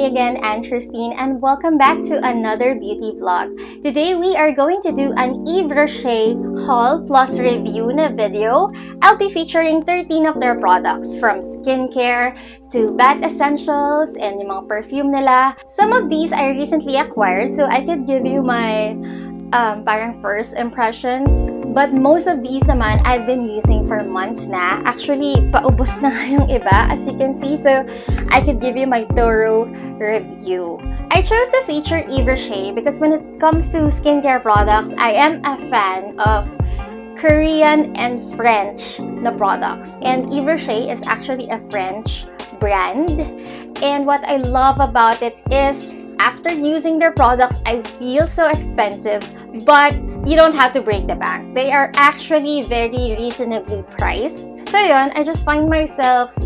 Christine and welcome back to another beauty vlog. Today we are going to do an Yves Rocher haul plus review na video. I'll be featuring 13 of their products from skincare to bath essentials and yung mga perfume nila. Some of these I recently acquired so I could give you my um, parang first impressions. But most of these naman, I've been using for months na. Actually, paubos na yung iba, as you can see. So, I could give you my thorough review. I chose to feature Rocher because when it comes to skincare products, I am a fan of Korean and French na products. And Rocher is actually a French brand. And what I love about it is after using their products, I feel so expensive, but you don't have to break the bank. They are actually very reasonably priced. So yun, I just find myself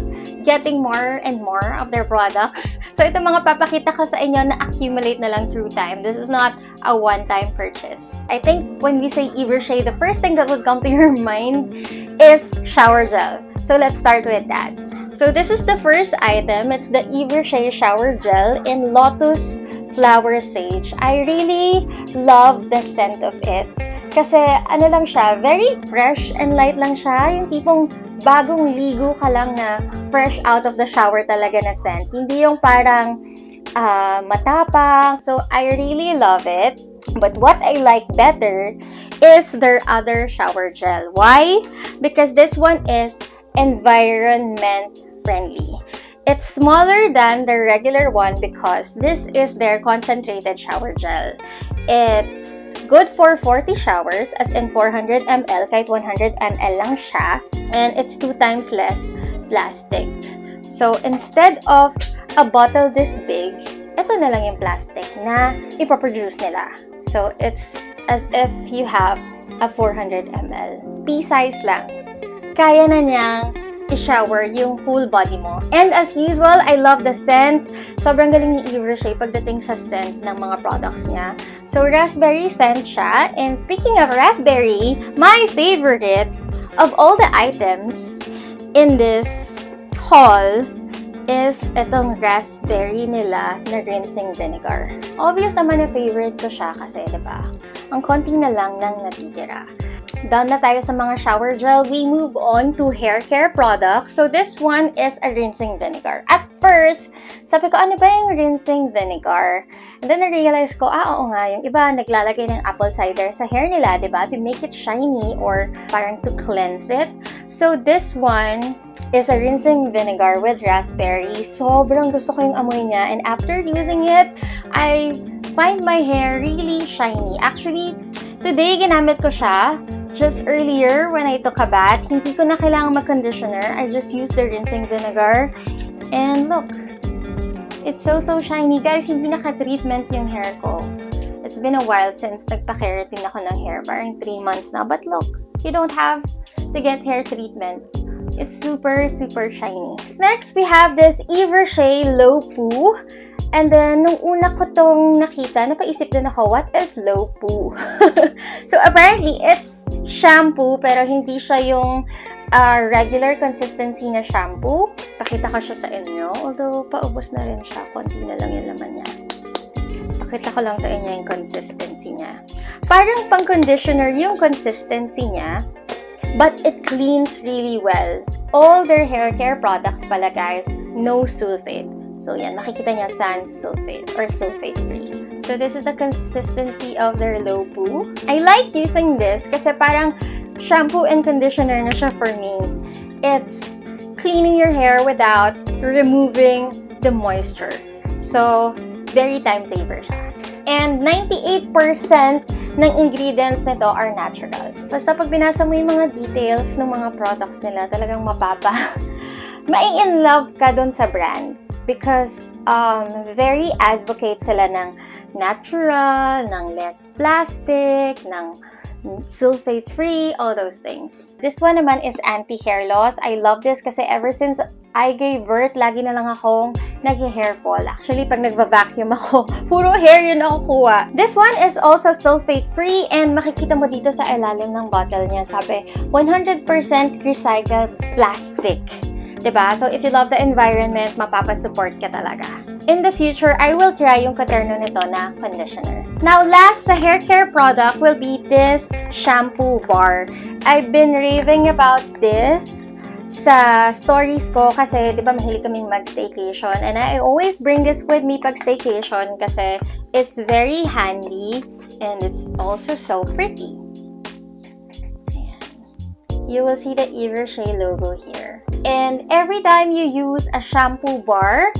getting more and more of their products. So ito mga papakita ko sa inyo na accumulate na lang through time. This is not a one-time purchase. I think when we say Rocher, the first thing that would come to your mind is shower gel. So let's start with that. So this is the first item. It's the Rocher shower gel in Lotus Flower Sage. I really love the scent of it. Kasi ano lang siya, very fresh and light lang siya. Yung tipong bagong ligo ka lang na fresh out of the shower talaga na scent. Hindi yung parang uh, matapang. So I really love it. But what I like better is their other shower gel. Why? Because this one is environment friendly. It's smaller than the regular one because this is their concentrated shower gel. It's good for 40 showers as in 400 ml kahit 100 ml lang siya and it's two times less plastic. So instead of a bottle this big, ito na lang yung plastic na ipoproduce nila. So it's as if you have a 400 ml. Pea-size lang. Kaya na niyang i-shower yung whole body mo. And as usual, I love the scent. Sobrang galing ni Yves Rocher pagdating sa scent ng mga products niya. So, raspberry scent siya. And speaking of raspberry, my favorite of all the items in this haul is itong raspberry nila na rinsing vinegar. Obvious naman na favorite ko siya kasi, di ba? Ang konti na lang nang natitira. Done na tayo sa mga shower gel. We move on to hair care products. So this one is a rinsing vinegar. At first, sabi ko, ano ba yung rinsing vinegar? And then na-realize ko, ah, oo nga, yung iba naglalagay ng apple cider sa hair nila, di ba? To make it shiny or parang to cleanse it. So this one is a rinsing vinegar with raspberry. Sobrang gusto ko yung amoy niya. And after using it, I find my hair really shiny. Actually, today ginamit ko siya just earlier when I took a bath. Hindi ko na kailangan mag-conditioner. I just used the rinsing vinegar. And look, it's so, so shiny. Guys, hindi naka-treatment yung hair ko. It's been a while since nagpa-keratin ako ng hair. Parang 3 months na. But look, you don't have to get hair treatment. It's super, super shiny. Next, we have this Rocher Low Poo. And then, nung una ko tong nakita, napaisip din ako, what is low poo? so, apparently, it's shampoo, pero hindi siya yung uh, regular consistency na shampoo. Pakita ko siya sa inyo. Although, paubos na rin siya. Konti na lang yung laman niya. Pakita ko lang sa inyo yung consistency niya. Parang pang-conditioner yung consistency niya. But it cleans really well. All their hair care products pala guys, no sulfate. So yan, makikita niya sans sulfate or sulfate free. So this is the consistency of their low poo. I like using this kasi parang shampoo and conditioner na siya for me. It's cleaning your hair without removing the moisture. So, very time saver siya. And 98% ng ingredients nito are natural. Basta pag binasa mo yung mga details ng mga products nila, talagang mapapa. Mai-in love ka dun sa brand because um, very advocate sila ng natural, ng less plastic, ng sulfate-free, all those things. This one naman is anti-hair loss. I love this kasi ever since I gave birth, lagi na lang akong nag-hair fall. Actually, pag nagva-vacuum ako, puro hair yun ako kuha. This one is also sulfate-free and makikita mo dito sa ilalim ng bottle niya. Sabi, 100% recycled plastic. 'di ba? So if you love the environment, mapapasupport ka talaga. In the future, I will try yung Katerno nito na conditioner. Now, last sa hair care product will be this shampoo bar. I've been raving about this sa stories ko kasi 'di ba mahilig kaming mag-staycation and I always bring this with me pag staycation kasi it's very handy and it's also so pretty. You will see the Evershea logo here. And every time you use a shampoo bar,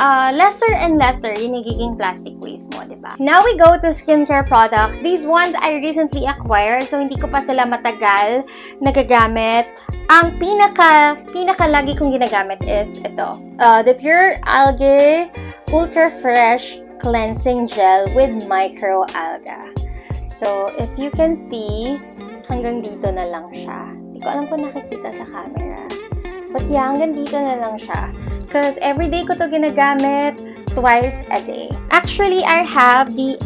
uh, lesser and lesser yung nagiging plastic waste mo, di ba? Now we go to skincare products. These ones I recently acquired, so hindi ko pa sila matagal nagagamit. Ang pinaka, pinaka lagi kong ginagamit is ito. Uh, the Pure Algae Ultra Fresh Cleansing Gel with Micro Alga. So, if you can see, hanggang dito na lang siya. Hindi ko alam kung nakikita sa camera. But yeah, hanggang dito na lang siya. Because everyday ko to ginagamit twice a day. Actually, I have the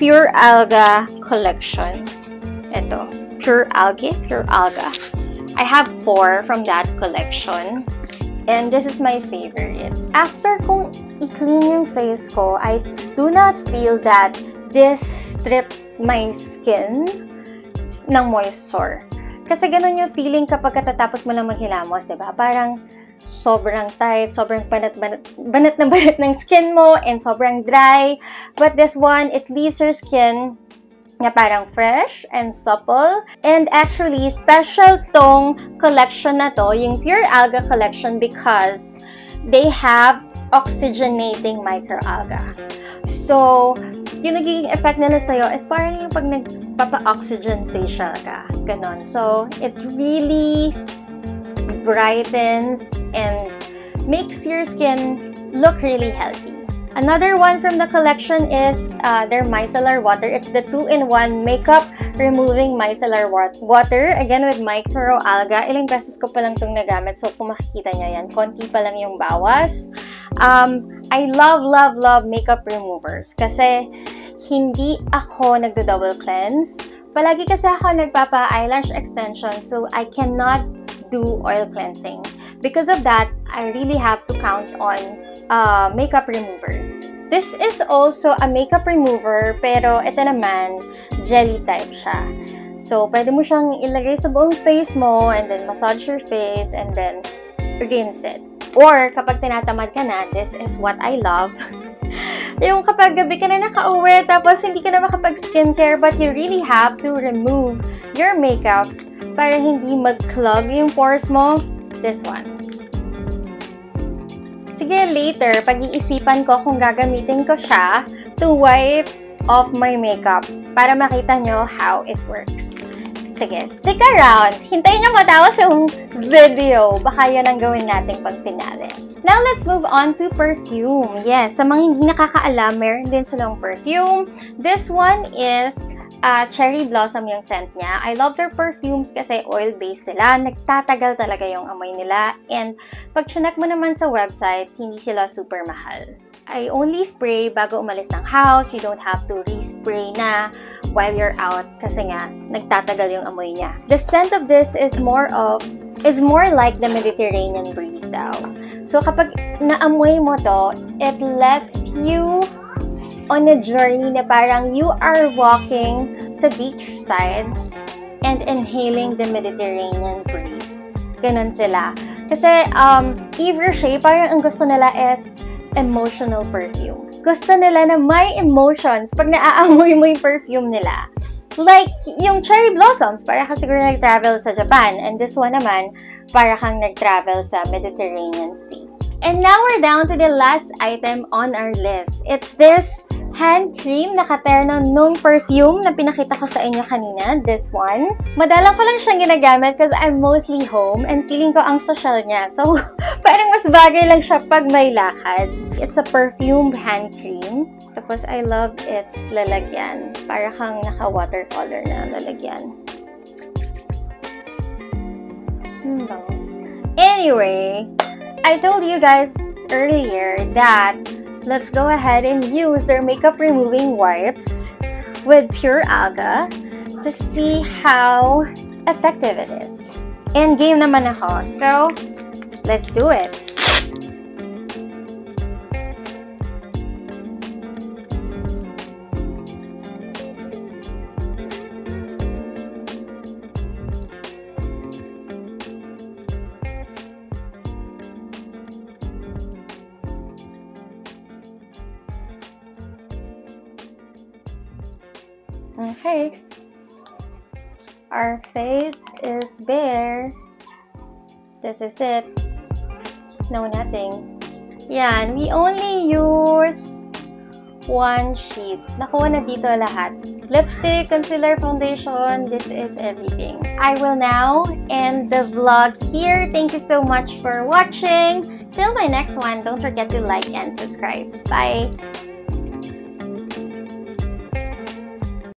Pure Alga collection. Ito. Pure Algae? Pure Alga. I have four from that collection. And this is my favorite. After kong i-clean yung face ko, I do not feel that this strip my skin ng moisture. Kasi ganun yung feeling kapag katatapos mo lang maghilamos, di ba? Parang sobrang tight, sobrang banat-banat banat na banat ng skin mo, and sobrang dry. But this one, it leaves your skin na parang fresh and supple. And actually, special tong collection na to, yung Pure Alga collection because they have oxygenating microalga. So, yung nagiging effect nila sa'yo is parang yung pag nagpapa-oxygen facial ka. Ganon. So, it really brightens and makes your skin look really healthy. Another one from the collection is uh, their micellar water. It's the 2-in-1 makeup removing micellar water. Again, with microalga. Ilang beses ko pa lang itong nagamit. So, kung makikita nyo yan, konti pa lang yung bawas. Um, I love, love, love makeup removers. Kasi, hindi ako nagdo-double cleanse. Palagi kasi ako nagpapa-eyelash extension. So, I cannot do oil cleansing. Because of that, I really have to count on uh, makeup removers. This is also a makeup remover, pero ito naman, jelly type siya. So, pwede mo siyang ilagay sa buong face mo, and then massage your face, and then rinse it. Or, kapag tinatamad ka na, this is what I love. yung kapag gabi ka na nakauwi, tapos hindi ka na makapag-skincare, but you really have to remove your makeup para hindi mag-clog yung pores mo, this one. Sige, later, pag-iisipan ko kung gagamitin ko siya to wipe off my makeup para makita nyo how it works. Sige, stick around. Hintayin nyo matapos yung video. Baka yun ang gawin natin pag finale. Now, let's move on to perfume. Yes, sa mga hindi nakakaalam, meron din silang perfume. This one is uh, cherry blossom yung scent niya. I love their perfumes kasi oil-based sila. Nagtatagal talaga yung amoy nila. And pag chinek mo naman sa website, hindi sila super mahal. I only spray bago umalis ng house. You don't have to respray na while you're out kasi nga, nagtatagal yung amoy niya. The scent of this is more of is more like the Mediterranean breeze daw. So kapag naamoy mo to, it lets you on a journey na parang you are walking sa beach side and inhaling the Mediterranean breeze. Ganon sila. Kasi um, Yves Rocher, parang ang gusto nila is emotional perfume. Gusto nila na may emotions pag naaamoy mo yung perfume nila. Like, yung cherry blossoms, para ka siguro nag-travel sa Japan. And this one naman, para kang nag-travel sa Mediterranean Sea. And now we're down to the last item on our list. It's this hand cream na katerno nung perfume na pinakita ko sa inyo kanina, this one. Madalang ko lang siyang ginagamit because I'm mostly home and feeling ko ang social niya. So, parang mas bagay lang siya pag may lakad. It's a perfume hand cream. Tapos, I love its lalagyan. Para kang naka-watercolor na lalagyan. Hmm, Anyway, I told you guys earlier that let's go ahead and use their makeup removing wipes with Pure Alga to see how effective it is. And game naman ako. So, let's do it. Okay. Our face is bare. This is it. No, nothing. Yan. We only use one sheet. Nakuha na dito lahat. Lipstick, concealer, foundation, this is everything. I will now end the vlog here. Thank you so much for watching. Till my next one, don't forget to like and subscribe. Bye!